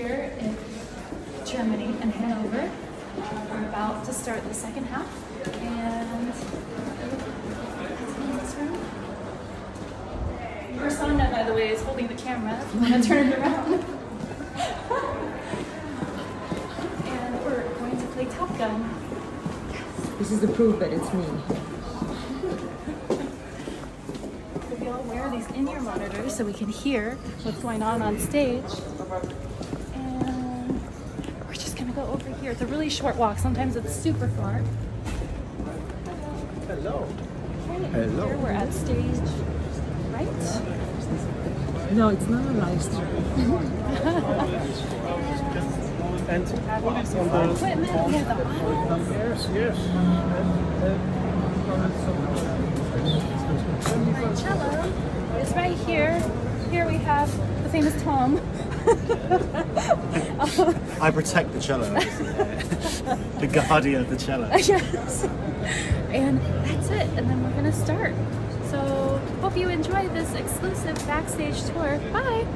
here in Germany and Hanover. We're about to start the second half, and. Persona, by the way, is holding the camera. I'm gonna turn it around. and we're going to play Top Gun. This is the proof that it's me. We all wear these in-ear monitors so we can hear what's going on on stage. And we're gonna go over here. It's a really short walk. Sometimes it's super far. Hello. Okay, Hello. Here we're at stage right. No, it's not a live stream. And what is some on the equipment. We have the aisles. Yes, yes. My cello is right here. Here we have the famous Tom. I protect the cello. the guardian of the cello. yes. And that's it. And then we're gonna start. So hope you enjoy this exclusive backstage tour. Bye.